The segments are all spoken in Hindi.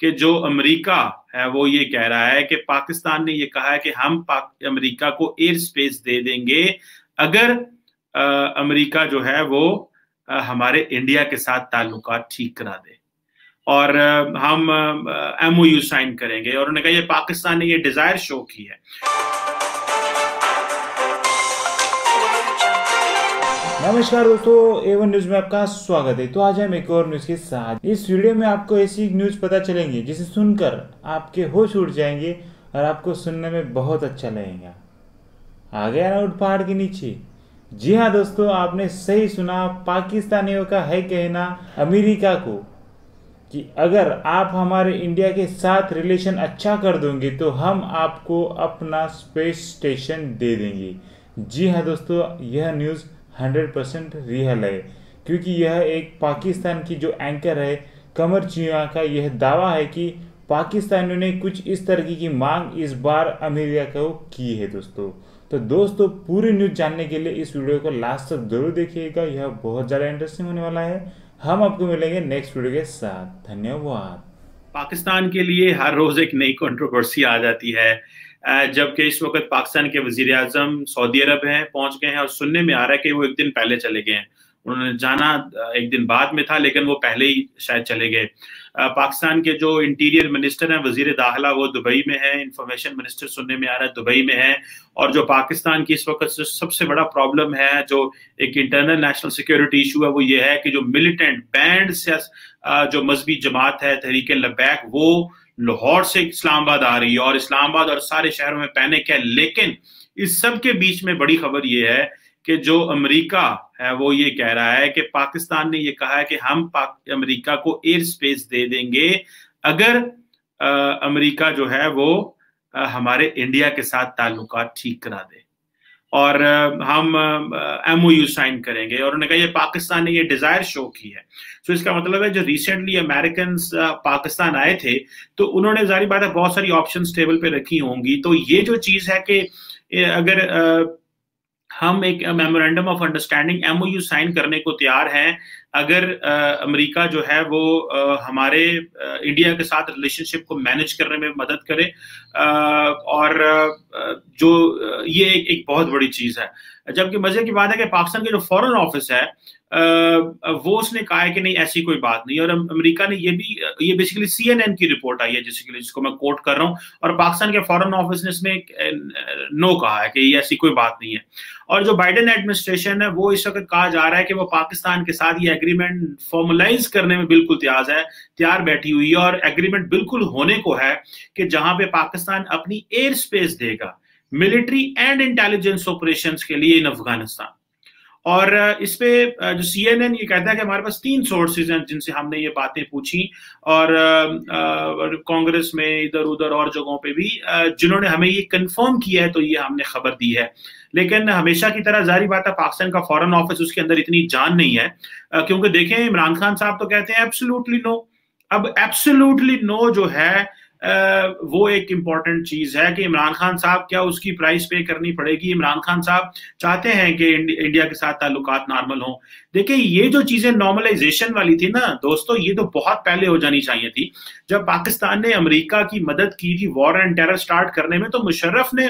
कि जो अमेरिका है, वो ये कह रहा है कि पाकिस्तान ने ये कहा है कि हम अमेरिका को एयर स्पेस दे देंगे। अगर अमेरिका जो है वो हमारे इंडिया के साथ ताल्लुक ठीक करा दे। और हम एमओयू साइन करेंगे। और उन्होंने कहा, ये पाकिस्तान ने ये डिज़ायर शो की है। नमस्कार दोस्तों एवन न्यूज़ में आपका स्वागत है। तो आज हम एक और न्यूज़ के साथ इस वीडियो में आपको ऐसी न्यूज़ पता चलेंगी, जिसे सुनकर आपके होश उड़ जाएँगे और आपको सुनने में बहुत अच्छा लगेगा। आ गया ना उठ पहाड़ के नीचे। जी हाँ दोस्तों, आपने सही सुना, पाकिस्तानियों का है कहना अमेरिका को कि अगर आप हमारे इंडिया के साथ रिलेशन अच्छा कर दोगे तो हम आपको अपना स्पेस स्टेशन दे देंगे। जी हाँ दोस्तों, यह न्यूज़ हंड्रेड परसेंट रियल है। क्योंकि यह एक पाकिस्तान की जो एंकर है कमर चिया का यह दावा है कि पाकिस्तानियों ने कुछ इस तरह की मांग इस बार अमेरिका को की है दोस्तों। तो दोस्तों, पूरी न्यूज़ जानने के लिए इस वीडियो को लास्ट तक ज़रूर देखिएगा। यह बहुत ज़्यादा इंटरेस्टिंग होने वाला है। हम आपको मिलेंगे नेक्स्ट वीडियो के साथ। धन्यवाद। पाकिस्तान के लिए हर रोज एक नई कंट्रोवर्सी आ जाती है। जबकि इस वक्त पाकिस्तान के वज़ीर अजम सऊदी अरब हैं, पहुँच गए हैं और सुनने में आ रहा है कि वो एक दिन पहले चले गए हैं। उन्होंने जाना एक दिन बाद में था, लेकिन वो पहले ही शायद चले गए। पाकिस्तान के जो इंटीरियर मिनिस्टर हैं वज़ीर दाखिला, वो दुबई में है। इंफॉर्मेशन मिनिस्टर सुनने में आ रहा है, दुबई में है। और जो पाकिस्तान की इस वक्त सबसे बड़ा प्रॉब्लम है, जो एक इंटरनल नेशनल सिक्योरिटी इशू है, वो ये है कि जो मिलिटेंट, बैंड जो मजहबी जमात है तहरीक लबैक वो लाहौर से इस्लामाबाद आ रही है और इस्लामाबाद और सारे शहरों में पैनिक है लेकिन इस सब के बीच में बड़ी खबर ये है कि जो अमेरिका है वो ये कह रहा है कि पाकिस्तान ने ये कहा है कि हम अमेरिका को एयर स्पेस दे देंगे। अगर अमेरिका जो है वो आ, हमारे इंडिया के साथ ताल्लुक ठीक करा दे। और हम एम ओ यू साइन करेंगे। और उन्होंने कहा, ये पाकिस्तान ने ये डिज़ायर शो की है। तो इसका मतलब है, जो रिसेंटली अमेरिकन पाकिस्तान आए थे तो उन्होंने जारी बात है, बहुत सारी ऑप्शन टेबल पे रखी होंगी। तो ये जो चीज़ है कि अगर हम एक memorandum of understanding MOU sign करने को तैयार हैं अगर अमेरिका जो है वो हमारे इंडिया के साथ रिलेशनशिप को मैनेज करने में मदद करे और जो ये एक, एक बहुत बड़ी चीज़ है। जबकि मज़े की बात है कि पाकिस्तान के जो फॉरेन ऑफ़िस है वो उसने कहा है कि नहीं ऐसी कोई बात नहीं। और अमेरिका ने ये भी ये बेसिकली सीएनएन की रिपोर्ट आई है जिसके लिए जिसको मैं कोट कर रहा हूँ। और पाकिस्तान के फॉरेन ऑफ़िस ने इसमें नो कहा है कि ऐसी कोई बात नहीं है। और जो बाइडेन एडमिनिस्ट्रेशन है वो इस वक्त कहा जा रहा है कि वो पाकिस्तान के साथ ये एग्रीमेंट फॉर्मलाइज करने में बिल्कुल तैयार है, तैयार बैठी हुई है और एग्रीमेंट बिल्कुल होने को है कि जहाँ पे पाकिस्तान अपनी एयर स्पेस देगा मिलिट्री एंड इंटेलिजेंस ऑपरेशन के लिए इन अफ़गानिस्तान। और इस पे जो सी एन एन ये कहता है कि हमारे पास तीन सोर्सेज हैं जिनसे हमने ये बातें पूछी और कांग्रेस में इधर उधर और जगहों पे भी जिन्होंने हमें ये कंफर्म किया है तो ये हमने खबर दी है। लेकिन हमेशा की तरह जारी बात है, पाकिस्तान का फॉरेन ऑफ़िस उसके अंदर इतनी जान नहीं है। क्योंकि देखें, इमरान खान साहब तो कहते हैं एब्सोल्युटली नो अब एब्सोल्युटली नो जो है वो एक इंपॉर्टेंट चीज़ है कि इमरान खान साहब क्या उसकी प्राइस पे करनी पड़ेगी। इमरान खान साहब चाहते हैं कि इंडिया के साथ ताल्लुकात नॉर्मल हो। देखिए, ये जो चीज़ें नॉर्मलाइजेशन वाली थी ना, दोस्तों, ये तो बहुत पहले हो जानी चाहिए थी। जब पाकिस्तान ने अमेरिका की मदद की थी वॉर एंड टेरर स्टार्ट करने में तो मुशर्रफ ने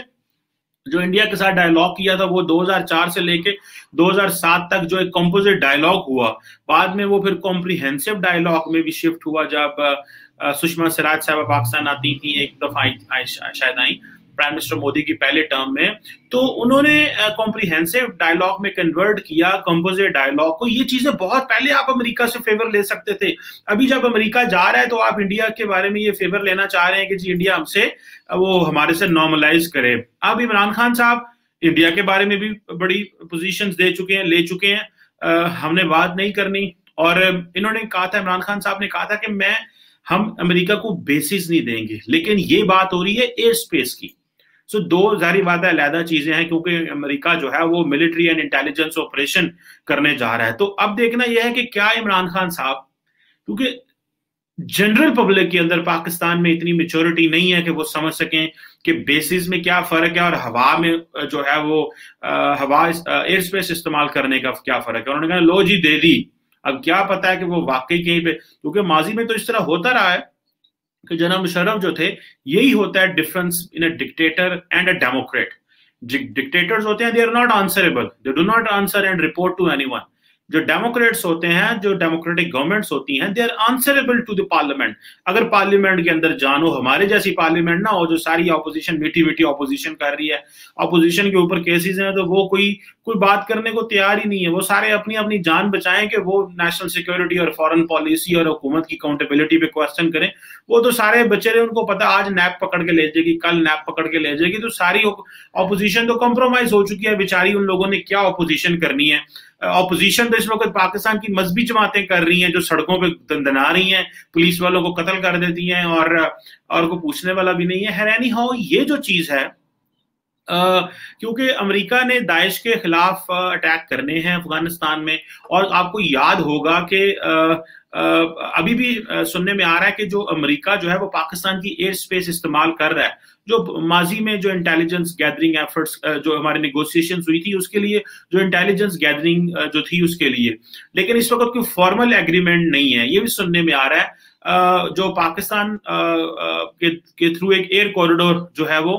जो इंडिया के साथ डायलॉग किया था, वो 2004 से लेके 2007 तक जो एक कंपोजिट डायलॉग हुआ। बाद में वो फिर कॉम्प्रिहेंसिव डायलॉग में भी शिफ्ट हुआ, जब सुषमा स्वराज साहब पाकिस्तान आती थी, एक दफ़ा शायद आई। प्राइम मिनिस्टर मोदी की पहले टर्म में तो उन्होंने कॉम्प्रिहेंसिव डायलॉग में कन्वर्ट किया कंपोजिट डायलॉग को। ये चीज़ें बहुत पहले आप अमेरिका से फेवर ले सकते थे। अभी जब अमेरिका जा रहा है तो आप इंडिया के बारे में ये फेवर लेना चाह रहे हैं कि जी इंडिया हमसे, वो हमारे से नॉर्मलाइज करे। अब इमरान खान साहब इंडिया के बारे में भी बड़ी पोजिशन दे चुके हैं, ले चुके हैं। हमने बात नहीं करनी। और इन्होंने कहा था, इमरान खान साहब ने कहा था कि मैं, हम अमेरिका को बेसिस नहीं देंगे। लेकिन ये बात हो रही है एयर स्पेस की। सो दो जारी बात है अलहदा चीज़ें हैं क्योंकि अमेरिका जो है वो मिलिट्री एंड इंटेलिजेंस ऑपरेशन करने जा रहा है। तो अब देखना यह है कि क्या इमरान खान साहब क्योंकि जनरल पब्लिक के अंदर पाकिस्तान में इतनी मेच्योरिटी नहीं है कि वो समझ सकें कि बेसिस में क्या फ़र्क है और हवा में जो है वो आ, हवा एयर स्पेस इस्तेमाल करने का क्या फ़र्क है। उन्होंने कहा लो जी दे दी। अब क्या पता है कि वो वाकई कहीं पे क्योंकि माजी में तो इस तरह होता रहा है। कि जनाब मुशर्रफ जो थे, यही होता है difference in a dictator and a democrat dictators होते हैं they are not answerable they do not answer and report to anyone जो डेमोक्रेट्स होते हैं, जो डेमोक्रेटिक गवर्नमेंट्स होती हैं they are answerable to the parliament अगर पार्लियामेंट के अंदर जानो, हमारे जैसी पार्लियामेंट ना हो, जो सारी ऑपोजिशन मीठी मीठी ऑपोजिशन कर रही है ऑपोजिशन के ऊपर केसेस हैं तो वो कोई कोई बात करने को तैयार ही नहीं है। वो सारे अपनी अपनी जान बचाएँ कि वो नेशनल सिक्योरिटी और फॉरन पॉलिसी और हुकूमत की अकाउंटेबिलिटी पे क्वेश्चन करें। वो तो सारे बच्चे रहे उनको पता आज नैप पकड़ के ले जाएगी, कल नैप पकड़ के ले जाएगी तो सारी ऑपोजिशन तो कॉम्प्रोमाइज हो चुकी है, बेचारी उन लोगों ने क्या ऑपोजिशन करनी है? ऑपोजिशन तो इस वक्त पाकिस्तान की मजहबी जमातें कर रही हैं, जो सड़कों पर दंदना रही हैं, पुलिस वालों को कत्ल कर देती हैं और और को पूछने वाला भी नहीं है। हैरानी हो, ये जो चीज़ है क्योंकि अमेरिका ने दाइश के खिलाफ अटैक करने हैं अफ़गानिस्तान में। और आपको याद होगा कि अभी भी सुनने में आ रहा है कि जो अमेरिका जो है वो पाकिस्तान की एयर स्पेस इस्तेमाल कर रहा है। जो माजी में जो इंटेलिजेंस गैदरिंग एफर्ट्स जो हमारे निगोसिएशन हुई थी उसके लिए जो इंटेलिजेंस गैदरिंग जो थी उसके लिए। लेकिन इस वक्त कोई फॉर्मल एग्रीमेंट नहीं है। ये भी सुनने में आ रहा है जो पाकिस्तान के, के थ्रू एक एयर कॉरिडोर जो है वो